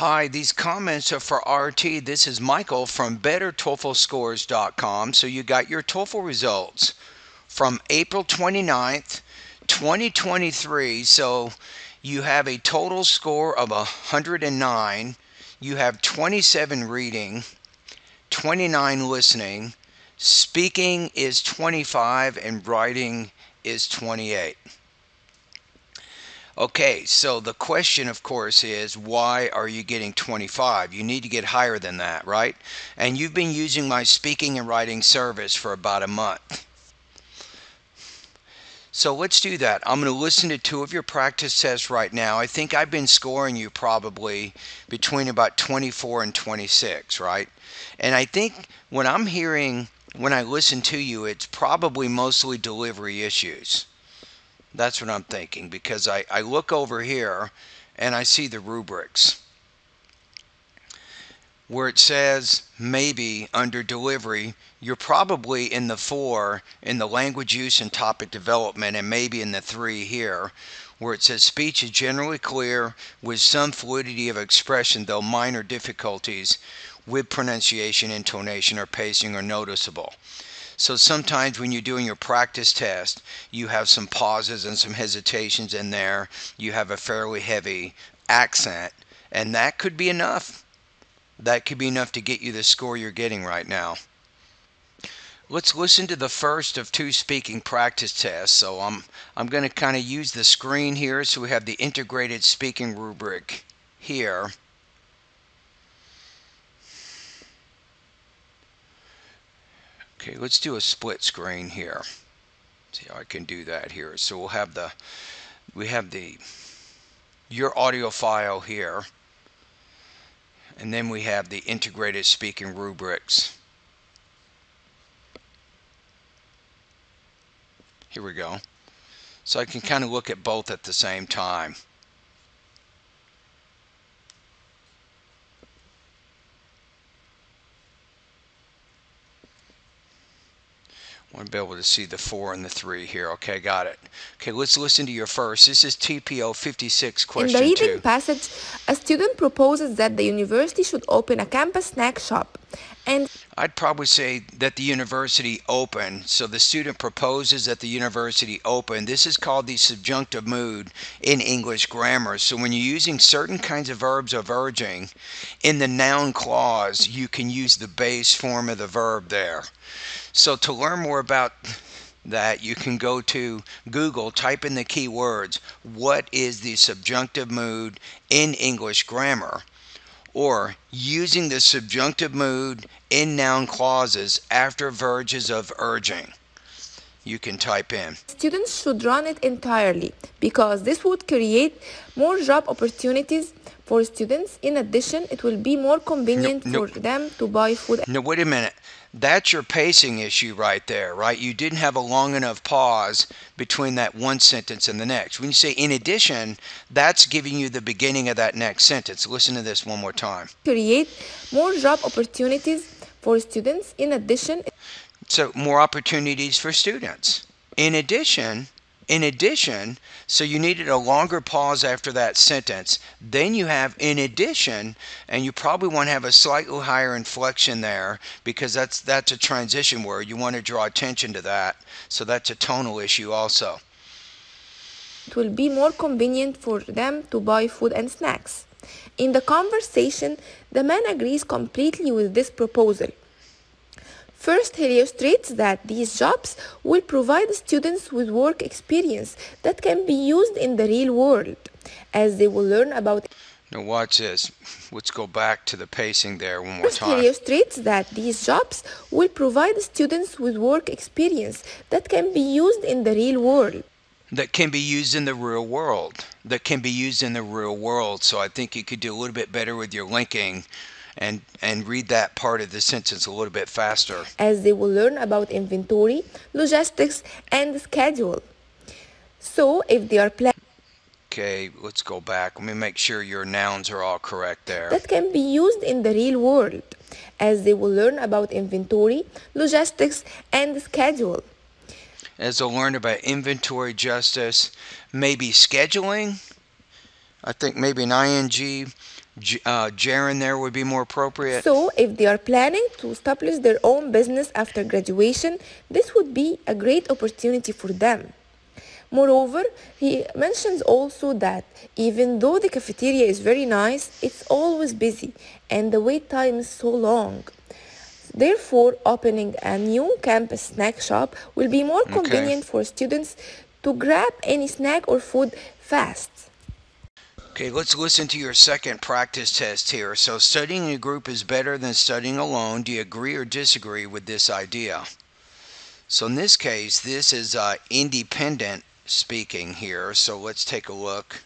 Hi, these comments are for RT. This is Michael from BetterTOEFLScores.com. So you got your TOEFL results from April 29th, 2023. So you have a total score of 109. You have 27 reading, 29 listening. Speaking is 25 and writing is 28. Okay, so the question, of course, is why are you getting 25? You need to get higher than that, right? And you've been using my speaking and writing service for about a month. So let's do that. I'm going to listen to two of your practice tests right now. I think I've been scoring you probably between about 24 and 26, right? And I think when I'm hearing, when I listen to you, it's probably mostly delivery issues. That's what I'm thinking because I, I look over here and I see the rubrics where it says maybe under delivery, you're probably in the four in the language use and topic development, and maybe in the three here, where it says speech is generally clear with some fluidity of expression, though minor difficulties with pronunciation, intonation, or pacing are noticeable. So sometimes when you're doing your practice test, you have some pauses and some hesitations in there. You have a fairly heavy accent, and that could be enough. That could be enough to get you the score you're getting right now. Let's listen to the first of two speaking practice tests. So I'm I'm going to kind of use the screen here so we have the integrated speaking rubric here. Okay, let's do a split screen here. See how I can do that here. So we'll have the we have the your audio file here. And then we have the integrated speaking rubrics. Here we go. So I can kind of look at both at the same time. Be able to see the four and the three here. Okay, got it. Okay, let's listen to your first. This is TPO 56 question In the reading two. passage, a student proposes that the university should open a campus snack shop. And I'd probably say that the university open. So the student proposes that the university open. This is called the subjunctive mood in English grammar. So when you're using certain kinds of verbs of urging in the noun clause, you can use the base form of the verb there. So to learn more about that, you can go to Google, type in the keywords, what is the subjunctive mood in English grammar? Or using the subjunctive mood in noun clauses after verbs of urging. You can type in. students should run it entirely because this would create more job opportunities for students. In addition, it will be more convenient no. for them to buy food. Now, wait a minute. That's your pacing issue right there, right? You didn't have a long enough pause between that one sentence and the next. When you say in addition, that's giving you the beginning of that next sentence. Listen to this one more time. Create more job opportunities for students. In addition, So, more opportunities for students. In addition, in addition, so you needed a longer pause after that sentence. Then you have in addition, and you probably want to have a slightly higher inflection there because that's that's a transition word. You want to draw attention to that. So that's a tonal issue also. it will be more convenient for them to buy food and snacks. In the conversation, the man agrees completely with this proposal. First, he illustrates that these jobs will provide students with work experience that can be used in the real world, as they will learn about. Now watch this. Let's go back to the pacing there one more First, he time. illustrates that these jobs will provide students with work experience that can be used in the real world. That can be used in the real world. That can be used in the real world. So I think you could do a little bit better with your linking and and read that part of the sentence a little bit faster. as they will learn about inventory, logistics, and schedule. So, if they are planning Okay, let's go back. Let me make sure your nouns are all correct there. that can be used in the real world, as they will learn about inventory, logistics, and schedule. As they'll learn about inventory logistics, maybe scheduling. I think maybe an ing uh, gerund there would be more appropriate. So, if they are planning to establish their own business after graduation, this would be a great opportunity for them. Moreover, he mentions also that even though the cafeteria is very nice, it's always busy and the wait time is so long. Therefore, opening a new campus snack shop will be more Okay. convenient for students to grab any snack or food fast. Okay, let's listen to your second practice test here. So, studying in a group is better than studying alone. Do you agree or disagree with this idea? So, in this case, this is uh, independent speaking here. So, let's take a look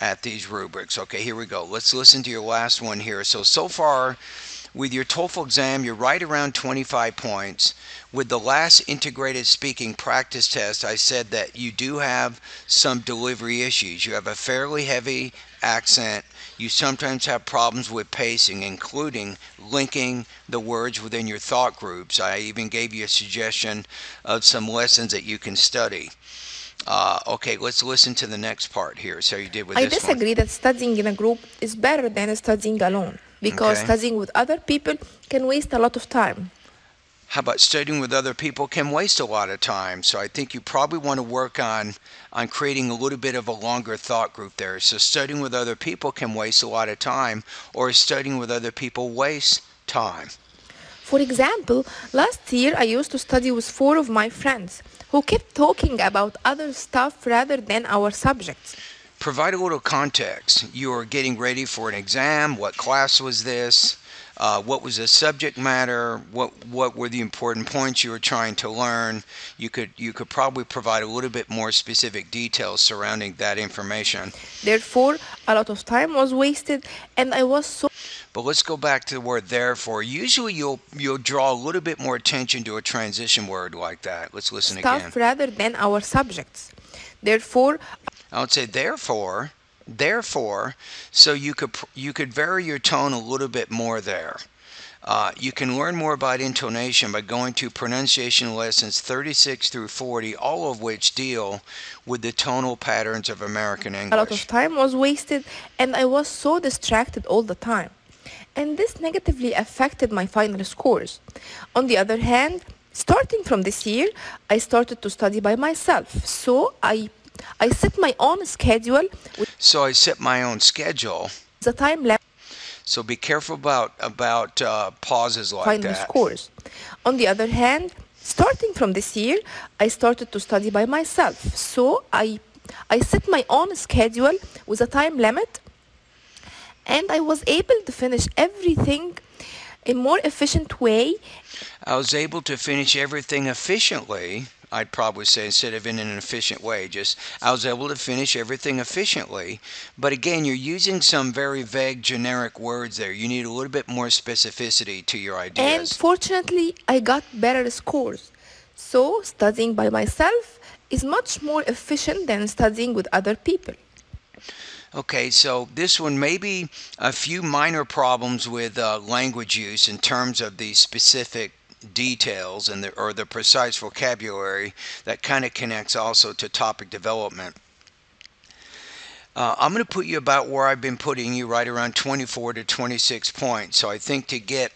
at these rubrics. Okay, here we go. Let's listen to your last one here. So, so far with your TOEFL exam, you're right around 25 points. With the last integrated speaking practice test, I said that you do have some delivery issues. You have a fairly heavy accent. You sometimes have problems with pacing, including linking the words within your thought groups. I even gave you a suggestion of some lessons that you can study. Uh, okay, let's listen to the next part here. So you did with I this one. disagree that studying in a group is better than studying alone because Okay. studying with other people can waste a lot of time. how about studying with other people can waste a lot of time so i think you probably want to work on on creating a little bit of a longer thought group there so studying with other people can waste a lot of time or studying with other people wastes time For example, last year I used to study with four of my friends who kept talking about other stuff rather than our subjects. Provide a little context. You are getting ready for an exam. What class was this? Uh, what was the subject matter? What what were the important points you were trying to learn? You could you could probably provide a little bit more specific details surrounding that information. Therefore, a lot of time was wasted and I was so But let's go back to the word therefore. Usually you'll you'll draw a little bit more attention to a transition word like that. Let's listen again. tough rather than our subjects. Therefore, I would say therefore, therefore, so you could you could vary your tone a little bit more there. Uh, you can learn more about intonation by going to pronunciation lessons 36 through 40, all of which deal with the tonal patterns of American English. a lot of time was wasted and I was so distracted all the time. And this negatively affected my final scores. On the other hand, starting from this year, I started to study by myself. So I I set my own schedule So I set my own schedule. the time limit So be careful about about uh, pauses like final that. scores. On the other hand, starting from this year, I started to study by myself. So I I set my own schedule with a time limit and I was able to finish everything in more efficient way I was able to finish everything efficiently. I'd probably say instead of in an efficient way, just I was able to finish everything efficiently. But again, you're using some very vague generic words there. You need a little bit more specificity to your ideas. and fortunately I got better scores. So studying by myself is much more efficient than studying with other people. Okay, so this one may be a few minor problems with uh, language use in terms of the specific details and the, or the precise vocabulary that kind of connects also to topic development. Uh, I'm going to put you about where I've been putting you, right around 24 to 26 points. So I think to get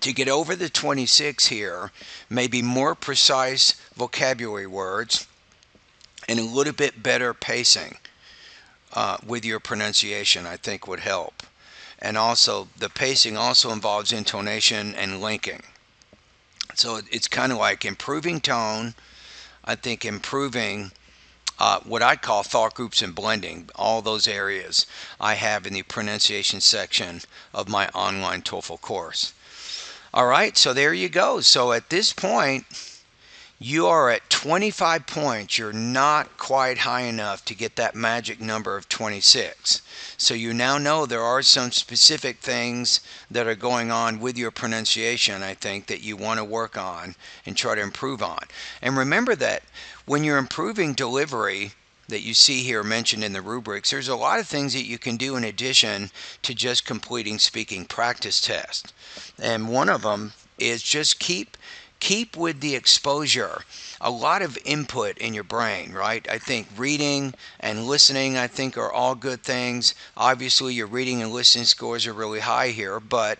to get over the 26 here, maybe more precise vocabulary words and a little bit better pacing uh, with your pronunciation, I think would help. And also, the pacing also involves intonation and linking. So it's kind of like improving tone. I think improving uh, what I call thought groups and blending, all those areas I have in the pronunciation section of my online TOEFL course. All right, so there you go. So at this point, you are at 25 points. You're not quite high enough to get that magic number of 26. So you now know there are some specific things that are going on with your pronunciation, I think, that you want to work on and try to improve on. And remember that when you're improving delivery, that you see here mentioned in the rubrics, there's a lot of things that you can do in addition to just completing speaking practice tests. And one of them is just keep keep with the exposure. A lot of input in your brain, right? I think reading and listening, I think, are all good things. Obviously, your reading and listening scores are really high here, but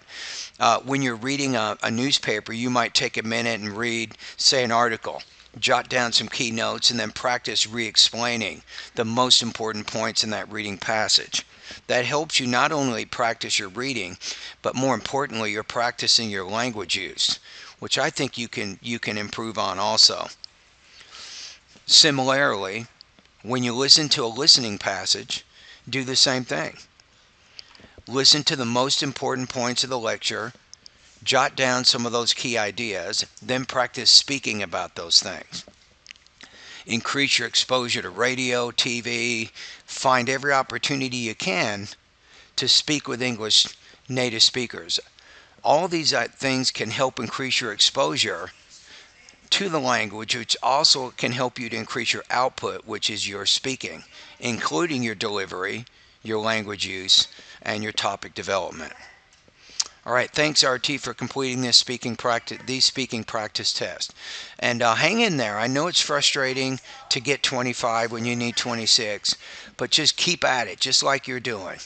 uh, when you're reading a, a newspaper, you might take a minute and read, say, an article jot down some key notes, and then practice re explaining the most important points in that reading passage. That helps you not only practice your reading, but more importantly, you're practicing your language use, which I think you can you can improve on also. Similarly, when you listen to a listening passage, do the same thing. Listen to the most important points of the lecture jot down some of those key ideas, then practice speaking about those things. Increase your exposure to radio, TV, find every opportunity you can to speak with English native speakers. All these uh, things can help increase your exposure to the language, which also can help you to increase your output, which is your speaking, including your delivery, your language use, and your topic development. All right, thanks RT for completing this speaking practice, these speaking practice tests, and uh, hang in there. I know it's frustrating to get 25 when you need 26, but just keep at it, just like you're doing.